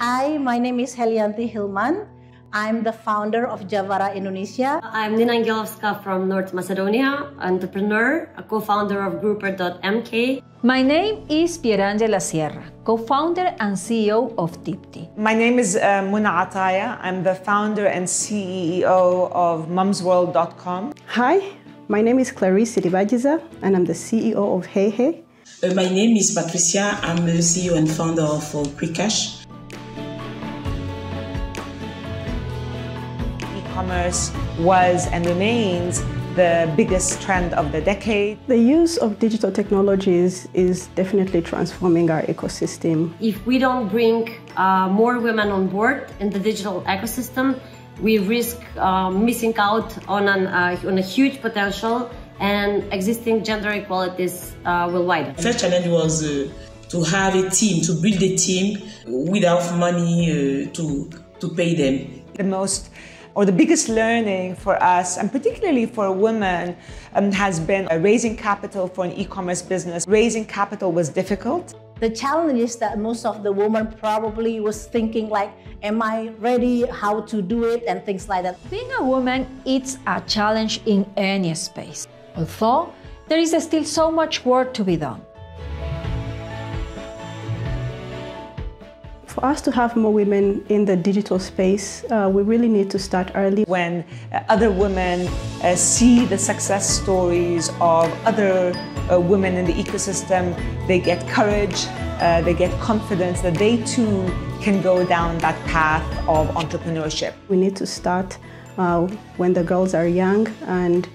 Hi, my name is Helianti Hilman. I'm the founder of Javara Indonesia. I'm Nina Angelovska from North Macedonia, entrepreneur, a co-founder of Grouper.mk. My name is Pierangela Sierra, co-founder and CEO of Tipti. My name is uh, Mona Ataya. I'm the founder and CEO of mumzworld.com. Hi, my name is Clarisse Iribagiza, and I'm the CEO of HeHe. Uh, my name is Patricia. I'm the CEO and founder of uh, QuickCash. E-commerce was and remains the biggest trend of the decade. The use of digital technologies is definitely transforming our ecosystem. If we don't bring uh, more women on board in the digital ecosystem, we risk uh, missing out on, an, uh, on a huge potential and existing gender equalities uh, will widen. The first challenge was uh, to have a team, to build a team without money uh, to, to pay them. The most or the biggest learning for us, and particularly for women, um, has been raising capital for an e-commerce business. Raising capital was difficult. The challenge is that most of the women probably was thinking like, am I ready, how to do it, and things like that. Being a woman, it's a challenge in any space, although there is still so much work to be done. For us to have more women in the digital space, uh, we really need to start early. When uh, other women uh, see the success stories of other uh, women in the ecosystem, they get courage, uh, they get confidence that they too can go down that path of entrepreneurship. We need to start uh, when the girls are young and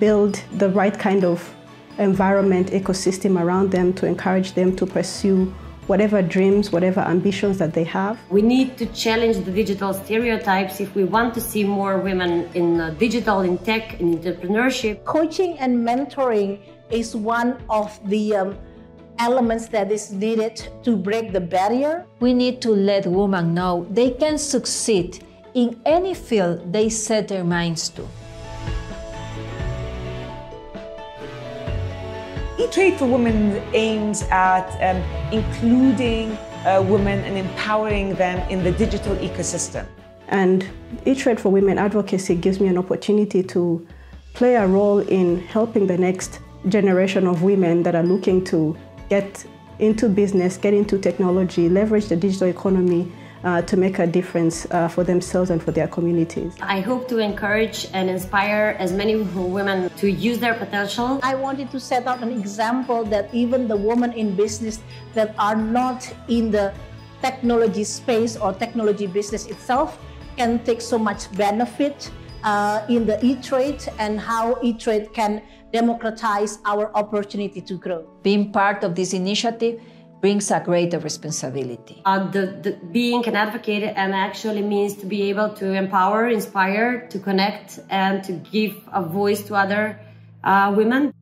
build the right kind of environment, ecosystem around them to encourage them to pursue whatever dreams, whatever ambitions that they have. We need to challenge the digital stereotypes if we want to see more women in uh, digital, in tech, in entrepreneurship. Coaching and mentoring is one of the um, elements that is needed to break the barrier. We need to let women know they can succeed in any field they set their minds to. E-Trade for Women aims at um, including uh, women and empowering them in the digital ecosystem. And E-Trade for Women advocacy gives me an opportunity to play a role in helping the next generation of women that are looking to get into business, get into technology, leverage the digital economy uh, to make a difference uh, for themselves and for their communities. I hope to encourage and inspire as many women to use their potential. I wanted to set out an example that even the women in business that are not in the technology space or technology business itself can take so much benefit uh, in the e-trade and how e-trade can democratize our opportunity to grow. Being part of this initiative brings a greater responsibility. Uh, the, the, being an advocate and actually means to be able to empower, inspire, to connect, and to give a voice to other uh, women.